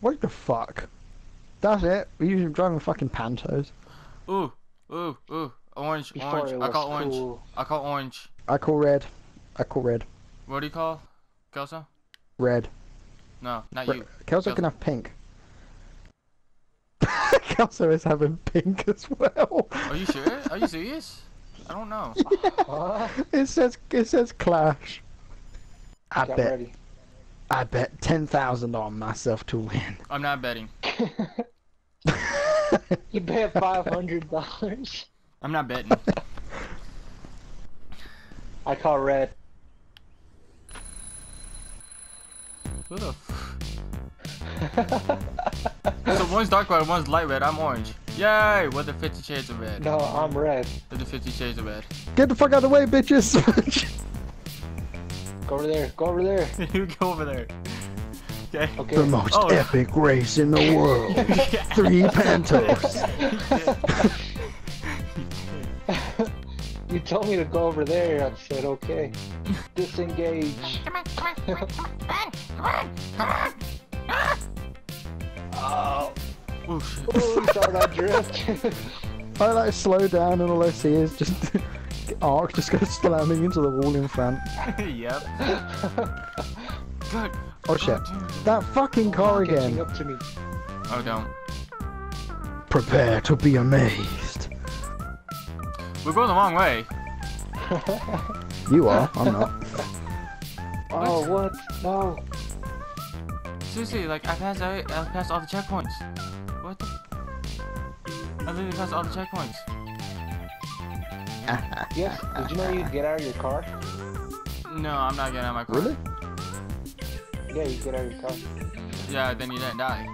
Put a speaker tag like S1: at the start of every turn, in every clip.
S1: What the fuck? That's it? We're usually driving fucking Pantos.
S2: Ooh, ooh, ooh. Orange,
S3: Before
S2: orange. I
S3: was
S2: call orange. I call orange.
S1: I call red. I call red.
S2: What do you call? Kelso?
S1: Red.
S2: No, not
S1: Re-
S2: you.
S1: Kelso
S2: Kelso.
S1: can have pink. Kelso is having pink as well.
S2: Are you sure? Are you serious? I don't know.
S3: What?
S1: It says it says clash. I
S3: Get
S1: bet
S3: ready.
S1: I bet ten thousand on myself to win.
S2: I'm not betting.
S3: You bet five hundred dollars.
S2: I'm not betting.
S3: I call red.
S2: Who the f- So one's dark red, one's light red. I'm orange. Yay! With the 50 shades of red.
S3: no, I'm red.
S2: With the 50 shades of red.
S1: Get the fuck out of the way, bitches!
S3: Go over there. Go over there.
S2: you go over there. Okay.
S3: Okay.
S1: the most
S2: Oh.
S1: epic race in the world. Three Pantos.
S3: you told me to go over there. I said okay. Disengage. oh,
S2: Oh shit.
S3: oh, you saw that drift?
S1: I like slow down and all I see is just Ark just goes slamming into the wall in front.
S2: yep. Good.
S1: Oh shit.
S2: God damn it.
S1: That fucking car
S3: Catching
S1: again.
S3: up to me.
S2: Oh, don't.
S1: Prepare to be amazed.
S2: We're going the wrong way.
S1: You are, I'm not.
S3: Oh, what? No.
S2: Seriously, like I passed, I, I passed all the checkpoints. What? The? I literally passed all the checkpoints.
S3: Yes. Did you know you get out of your car?
S2: No, I'm not getting out of my car.
S1: Really?
S3: Yeah, you get out of your car.
S2: Yeah, then you didn't die.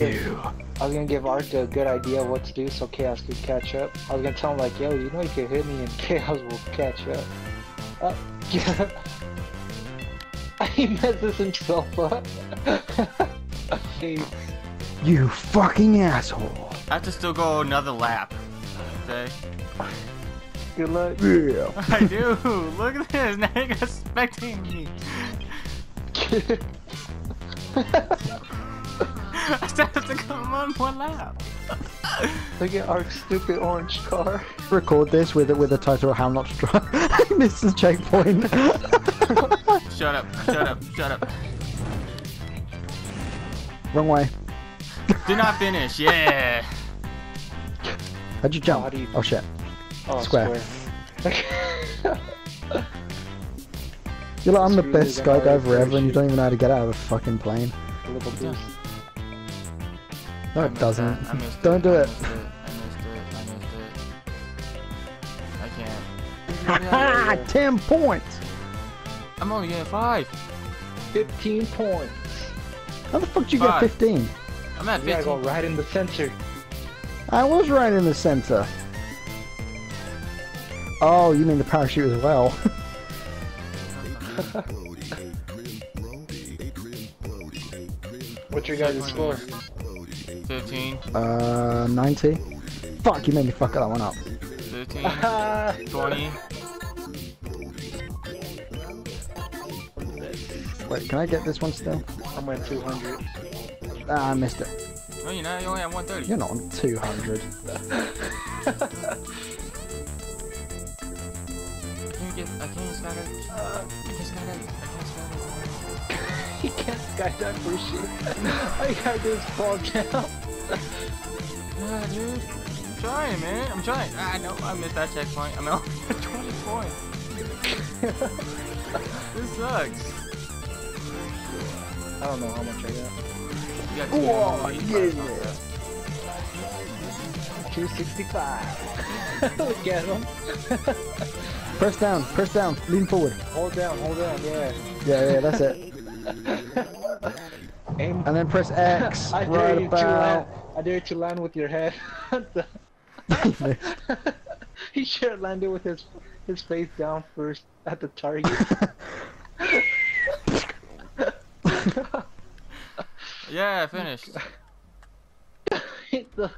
S1: Ew.
S3: I was gonna give Ark a good idea of what to do so Chaos could catch up. I was gonna tell him like, yo, you know you can hit me and Chaos will catch up. Uh, yeah. he messes himself up.
S1: You fucking asshole.
S2: I have to still go another lap. Okay.
S3: Good luck.
S1: Yeah.
S2: I do. Look at this. Now you're expecting me. I still have to come on one lap.
S3: Look at our stupid orange car.
S1: Record this with with the title How Not to Drive. I missed the checkpoint.
S2: Shut up. Shut up. Shut up.
S1: Wrong way.
S2: Did not finish. Yeah.
S1: How'd you jump?
S3: how do you-
S1: Oh shit.
S3: Oh,
S1: Square.
S3: square.
S1: You're like, I'm the best
S3: the
S1: skydiver ever and you don't even know how to get out of a fucking plane.
S3: A.
S1: No, it
S2: missed
S1: doesn't.
S2: that. I missed
S1: Don't do it.
S2: it. I missed it. I missed it. I can't.
S1: Ha! Ten points!
S2: I'm only getting five.
S3: 15 points.
S1: How the fuck did you get 15?
S2: I'm at
S3: You gotta go right in the center.
S1: I was right in the center. Oh, you mean the parachute as well?
S3: What's your guys' score?
S2: 15.
S1: uh, 90? Fuck, you made me fuck that one up.
S2: 15.
S3: Ah,
S2: 20.
S1: Wait, can I get this one still?
S3: I'm at 200.
S1: Ah, I missed it.
S2: No, you're not. You only have 130.
S1: You're not on 200.
S2: Can you get? I can't skydive. I can't skydive. I can't skydive.
S3: He can't skydive for shit. All you gotta do is fall down.
S2: Nah, dude. I'm trying, man. I'm trying. Ah, no, I missed that checkpoint. I'm at 20 points. this sucks.
S3: I don't know how much I got.
S2: You got
S1: Whoa, yeah.
S3: 265. Look at him.
S1: Press down, press down, lean forward.
S3: Hold down, hold down, yeah.
S1: Yeah, yeah, that's it.
S3: Aim.
S1: And then press X,
S3: I dare
S1: right
S3: you to land. I dare you to land with your head. he should have landed with his his face down first at the target.
S2: Yeah, I finished.
S3: the the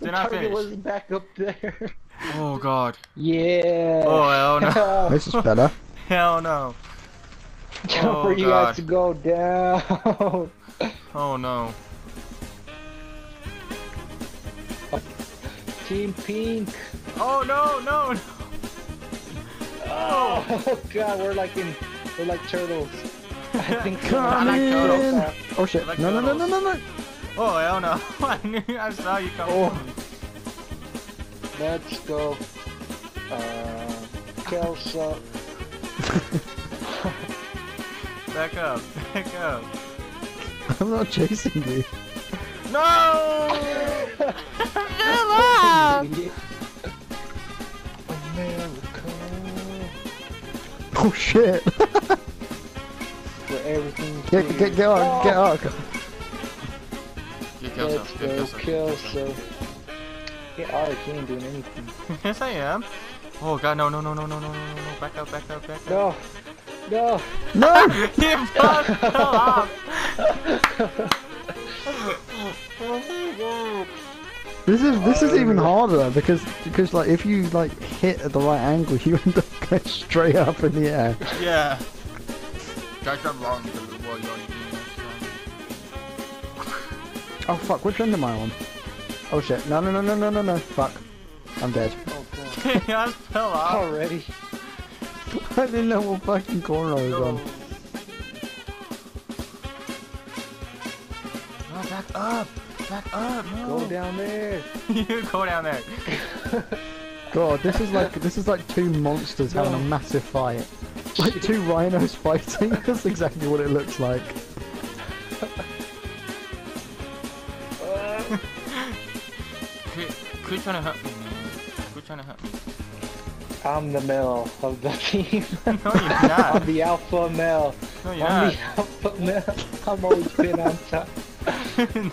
S2: Did not
S3: target
S2: finish.
S3: was back up there.
S2: Oh god.
S3: Yeah.
S2: Oh hell no.
S1: this is better.
S2: hell no. Oh,
S3: for you
S2: God.
S3: guys to go down.
S2: Oh no.
S3: Team Pink.
S2: Oh no, no, no.
S3: Oh god, we're like in, we're like turtles. I think
S1: Come
S2: like
S1: in! Oh shit!
S2: like
S1: No, no, no, no, no, no!
S2: Oh hell no. I knew I saw you coming.
S3: Oh. Let's go. Uh, Kelsa.
S2: Back up, back up.
S1: I'm not chasing you.
S2: No!
S3: America,
S1: Oh shit!
S3: Where everything's
S1: Get, get, get on, get on.
S2: Get
S3: Let's go,
S2: get Kelso, get
S3: Kelso. Get out of here, ain't doing anything.
S2: yes, I am. Oh god, no, no, no, no, no, no, no, no, no. Back up, back up, back up.
S3: No, no.
S1: No!
S2: you both fell off.
S1: This is this is even
S3: uh,
S1: harder because because like if you like hit at the right angle, you end up going straight up in the air.
S2: Yeah. That's not wrong. Well, you
S1: Oh fuck! Which end am I on? Oh shit! No no no no no no no! Fuck! I'm dead.
S3: Oh god.
S2: already- Chaos fell off.
S3: Already.
S1: I didn't know what fucking corner I was
S2: No.
S1: on.
S2: No, back up. Back up. No.
S3: Go down there.
S2: you go down there.
S1: God, this is like this is like two monsters having a massive fight. Like two rhinos fighting. That's exactly what it looks like.
S3: Uh,
S2: Quit, quit trying to hurt me, man. Quit trying to hurt me.
S3: I'm the male of the team.
S2: No, you're
S3: I'm
S2: not.
S3: the alpha male.
S2: No, you're
S3: I'm
S2: not.
S3: the alpha male. I've always been on top.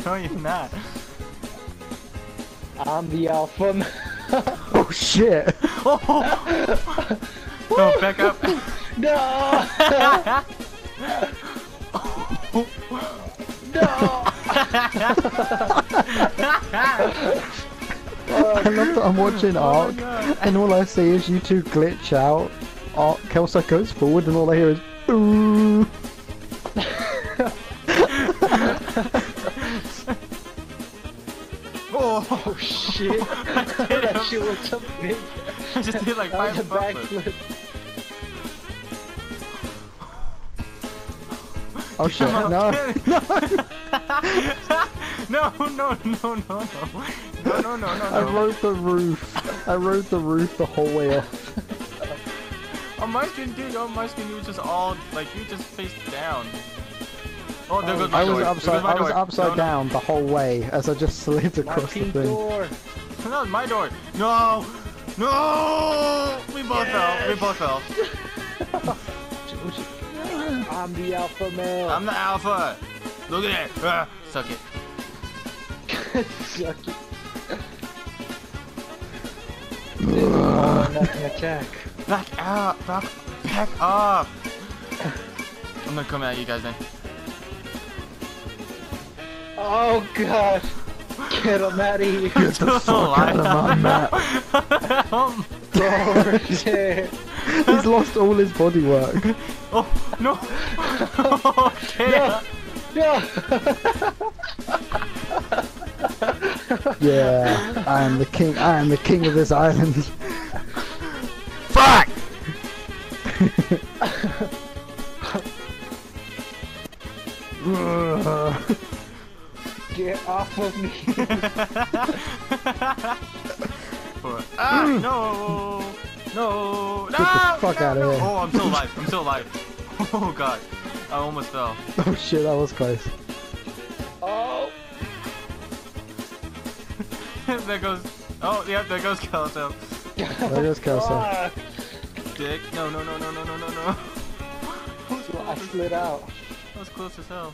S2: no, you're not.
S3: I'm the alpha male.
S1: Oh shit!
S2: Oh! No, back up.
S3: No! No!
S1: I love that I'm watching
S2: Oh my
S1: Ark,
S2: God.
S1: and all I see is you two glitch out. Ark, Kelsa goes forward, and all I hear is boo.
S2: Oh!
S3: Oh shit! that shit was so big.
S2: I just did like
S3: That was
S2: five
S3: a
S2: backflips.
S3: backflip.
S1: Oh shit!
S2: Come
S1: No, no!
S2: no, no, no, no, no. No, no, no, no,
S1: I
S2: no.
S1: rode the roof. I rode the roof the whole way off.
S2: On my screen, dude, on my screen, you were just all, like, you just faced down. Oh, there
S3: Oh,
S2: goes my
S1: I was
S2: door. There
S1: upside.
S2: goes my
S1: I was upside
S2: no,
S1: down the whole way as I just slid
S3: My
S1: across the thing.
S3: door.
S2: No, that my door. No! No! We both fell. We both fell.
S3: I'm the alpha male.
S2: I'm the alpha. Look at it. Ah, suck it.
S3: Suck it. oh, nothing attack.
S2: Back up. Back, back up. I'm gonna come at you guys then.
S3: Oh god. Get him out of here.
S1: Get the fuck out of my map.
S3: Over there.
S1: He's lost all his body work.
S2: Oh, no. Oh, shit.
S3: No.
S1: Yeah, I am the king. I am the king of this island. Fuck!
S3: Get off of me.
S2: ah, no. No. No.
S1: Get the fuck
S2: no,
S1: outta
S2: no.
S1: here.
S2: Oh, I'm still alive. I'm still alive. Oh, God. I almost fell.
S1: oh shit, that was close.
S3: Oh.
S2: there goes. Oh, yeah, there goes Kelso.
S1: There goes Kelso.
S3: Ah.
S2: Dick. No, no, no, no, no, no, no, no.
S3: I slid out.
S2: That was close as hell.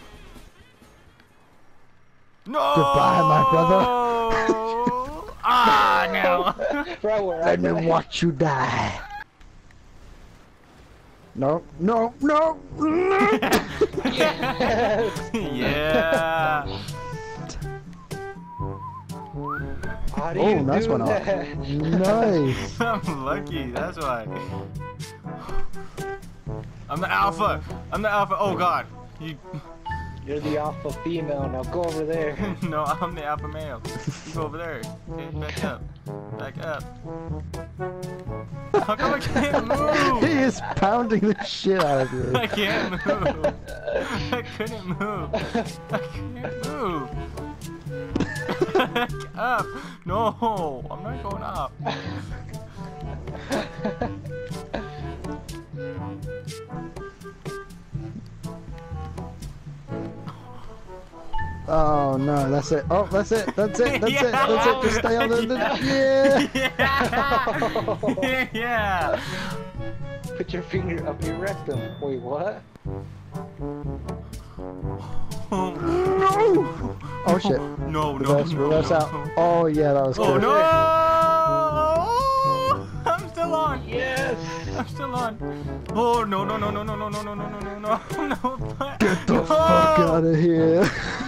S2: No!
S1: Goodbye, my brother.
S2: Ah, no.
S3: Right where
S1: Let me
S3: I'm
S1: watch you die. No, no, no, no!
S2: yeah.
S3: How do
S1: Oh,
S3: you
S1: nice one, Ark.
S3: that?
S1: Nice.
S2: I'm lucky, that's why. I'm the alpha. I'm the alpha. Oh god. You.
S3: You're the alpha female. Now go over there.
S2: no, I'm the alpha male. You go over there. Okay, back up. Back up. How come I can't move?
S1: he is pounding the shit out of you.
S2: I can't move. I couldn't move. I can't move. Back up. No, I'm not going up.
S1: Oh no, that's it. Oh, that's it. That's it. That's it. That's it. Just stay on the. the yeah.
S2: Yeah. yeah.
S3: Put your finger up your rectum. Wait, what?
S1: No. Oh shit.
S2: No, no,
S1: Reverse,
S2: no,
S1: reverse
S2: no.
S1: out. Oh yeah, that was
S2: Oh
S1: good.
S2: no! I'm still on.
S3: Yes.
S2: I'm still on. Oh no no no no no no no no no no no no no!
S1: Get the
S2: no!
S1: fuck out of here.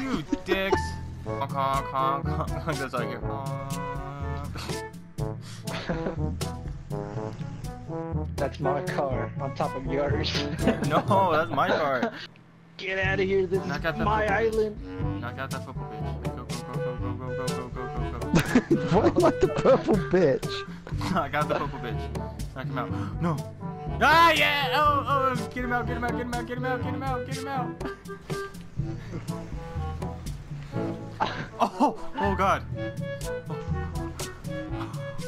S2: You dicks! Honk honk honk honk honk goes out here. Honk.
S3: That's my car on top of yours.
S2: No, that's my car.
S3: Get out of here. This
S2: Knock
S3: is my
S2: football.
S3: island.
S2: Knock out that football bitch. Go go go go go go go go go go go.
S1: Why like the purple bitch?
S2: Knock out the football bitch. Knock him out. No. Ah yeah! Oh oh! Get him out! Get him out! Get him out! Get him out! Get him out! Get him out! Oh! Oh god!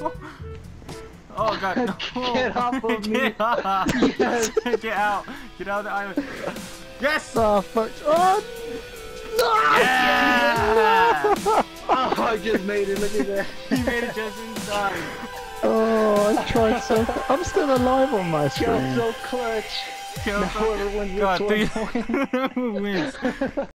S2: Oh, oh god! No!
S3: Get oh, off of me.
S2: Get off!
S3: Yes.
S2: Get out! Get out of the island! Yes!
S1: Oh fuck. Oh.
S2: Yeah!
S3: Oh, I just made it. Look at that.
S2: He made it just in time.
S1: Oh, I tried so. I'm still alive on my
S3: You're
S1: screen.
S3: so clutch.
S2: Kill
S3: Now whoever
S2: God, three wins.